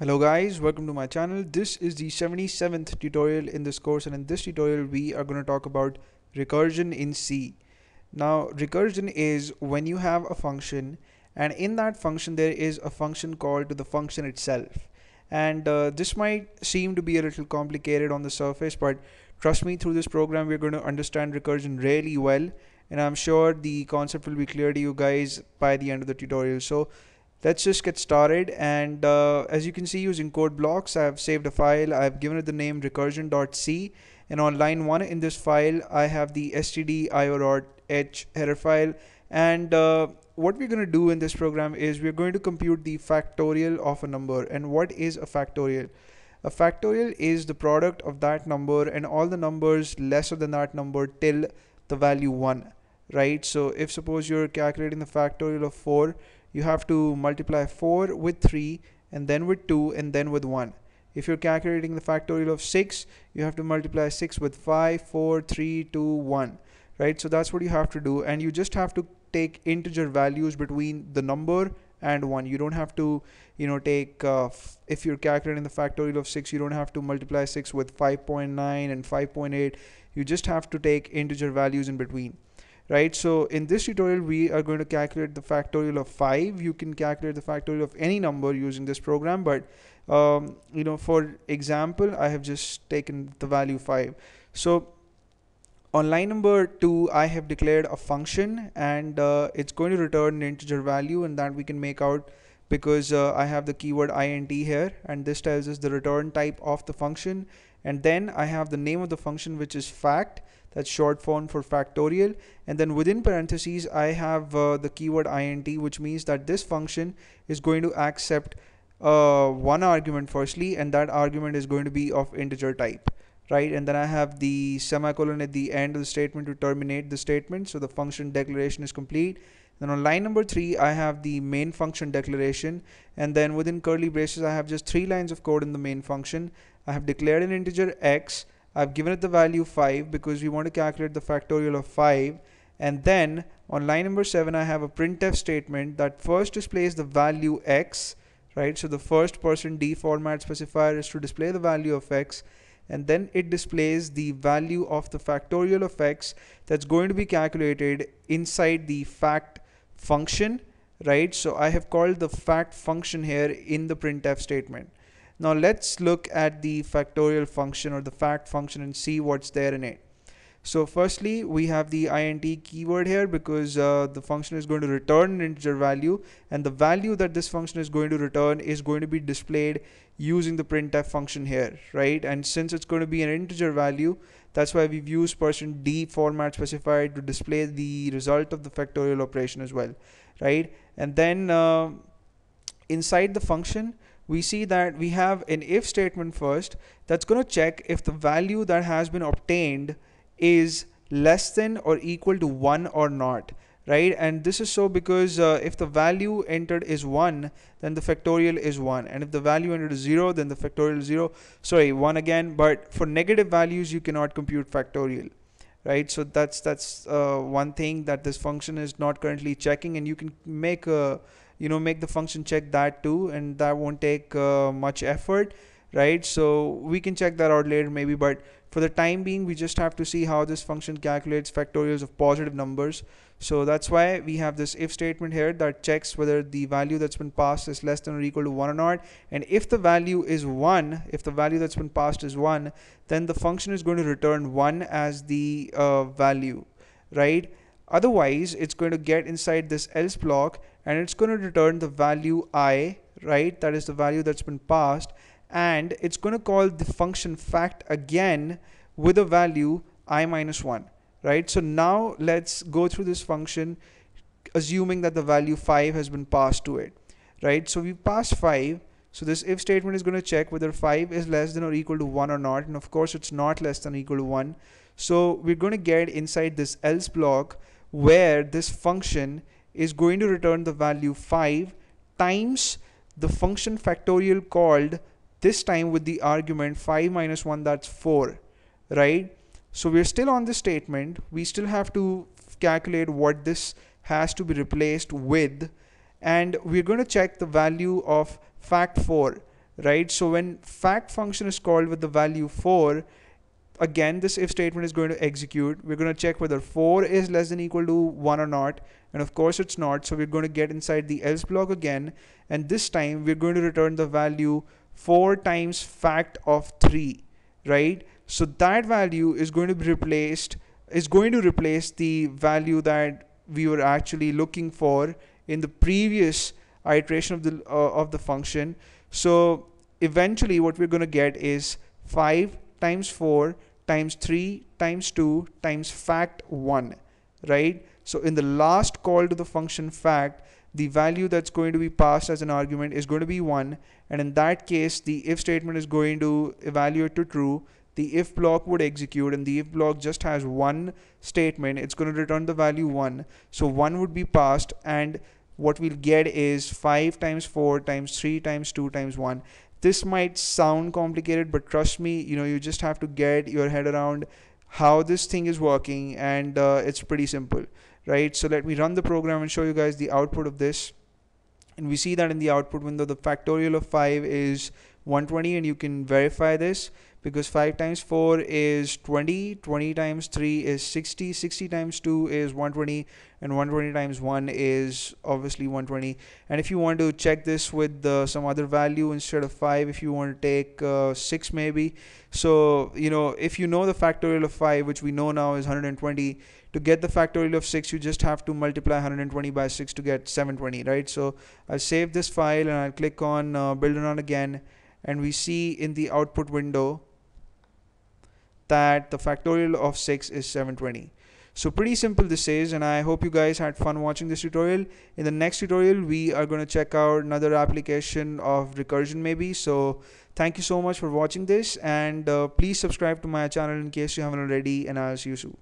Hello guys, welcome to my channel. This is the 77th tutorial in this course and in this tutorial we are going to talk about recursion in C. Now recursion is when you have a function and in that function there is a function called to the function itself and uh, this might seem to be a little complicated on the surface but trust me through this program we're going to understand recursion really well and I'm sure the concept will be clear to you guys by the end of the tutorial. So let's just get started and uh, as you can see using Code::Blocks I've saved a file. I've given it the name recursion.c and on line 1 in this file I have the stdio.h header file. And uh, what we're going to do in this program is we're going to compute the factorial of a number. And what is a factorial? A factorial is the product of that number and all the numbers lesser than that number till the value 1 right? So if suppose you're calculating the factorial of 4 you have to multiply 4 with 3 and then with 2 and then with 1 if you're calculating the factorial of 6 you have to multiply 6 with 5 4 3 2 1 right? So that's what you have to do. And you just have to take integer values between the number and 1 you don't have to you know take uh, if you're calculating the factorial of 6 you don't have to multiply 6 with 5.9 and 5.8 you just have to take integer values in between right? So in this tutorial we are going to calculate the factorial of 5 you can calculate the factorial of any number using this program but um, you know for example I have just taken the value 5 so on line number 2 I have declared a function and uh, it's going to return an integer value and that we can make out because uh, I have the keyword int here and this tells us the return type of the function. And then I have the name of the function which is fact. That's short form for factorial. And then within parentheses I have uh, the keyword int which means that this function is going to accept uh, one argument firstly and that argument is going to be of integer type right? And then I have the semicolon at the end of the statement to terminate the statement. So the function declaration is complete then on line number three I have the main function declaration. And then within curly braces I have just three lines of code in the main function. I have declared an integer x. I've given it the value 5 because we want to calculate the factorial of 5 and then on line number 7 I have a printf statement that first displays the value x right? So the first percent d format specifier is to display the value of x. And then it displays the value of the factorial of x that's going to be calculated inside the fact function right so I have called the fact function here in the printf statement now let's look at the factorial function or the fact function and see what's there in it. So firstly, we have the int keyword here because uh, the function is going to return an integer value and the value that this function is going to return is going to be displayed using the printf function here, right? And since it's going to be an integer value, that's why we've used percent d format specified to display the result of the factorial operation as well, right? And then uh, inside the function, we see that we have an if statement first that's going to check if the value that has been obtained is less than or equal to 1 or not right? And this is so because uh, if the value entered is 1 then the factorial is 1 and if the value entered is 0 then the factorial is 0 sorry 1 again. But for negative values you cannot compute factorial right? So that's that's uh, one thing that this function is not currently checking. And you can make a you know make the function check that too. And that won't take uh, much effort right? So we can check that out later maybe. But for the time being we just have to see how this function calculates factorials of positive numbers. So that's why we have this if statement here that checks whether the value that's been passed is less than or equal to 1 or not. And if the value is 1 if the value that's been passed is 1 then the function is going to return 1 as the uh, value right? Otherwise it's going to get inside this else block and it's going to return the value i right? That is the value that's been passed and it's going to call the function fact again with a value i minus 1 right? So now let's go through this function assuming that the value 5 has been passed to it right? So we pass 5 so this if statement is going to check whether 5 is less than or equal to 1 or not. And of course it's not less than or equal to 1 so we're going to get inside this else block where this function is going to return the value 5 times the function factorial called this time with the argument 5 minus 1 that's 4 right? So we're still on this statement. We still have to calculate what this has to be replaced with. And we're going to check the value of fact 4 right? So when fact function is called with the value 4 again this if statement is going to execute. We're going to check whether 4 is less than equal to 1 or not. And of course it's not. So we're going to get inside the else block again. And this time we're going to return the value 4 times fact of 3 right? So that value is going to be replaced is going to replace the value that we were actually looking for in the previous iteration of the uh, of the function. So eventually what we're going to get is 5 times 4 times 3 times 2 times fact 1 right? So in the last call to the function fact the value that's going to be passed as an argument is going to be 1 and in that case the if statement is going to evaluate to true. The if block would execute and the if block just has one statement it's going to return the value 1 so 1 would be passed and what we'll get is 5 times 4 times 3 times 2 times 1 this might sound complicated but trust me you know you just have to get your head around how this thing is working and uh, it's pretty simple right? So let me run the program and show you guys the output of this. And we see that in the output window the factorial of 5 is 120 and you can verify this because 5 times 4 is 20 20 times 3 is 60 60 times 2 is 120 and 120 times 1 is obviously 120 and if you want to check this with uh, some other value instead of 5 if you want to take uh, 6 maybe. So you know if you know the factorial of 5 which we know now is 120 to get the factorial of 6 you just have to multiply 120 by 6 to get 720 right? So I'll save this file and I'll click on uh, build run again. And we see in the output window that the factorial of 6 is 720 so pretty simple this is and I hope you guys had fun watching this tutorial. In the next tutorial we are going to check out another application of recursion maybe. So thank you so much for watching this and uh, please subscribe to my channel in case you haven't already and I'll see you soon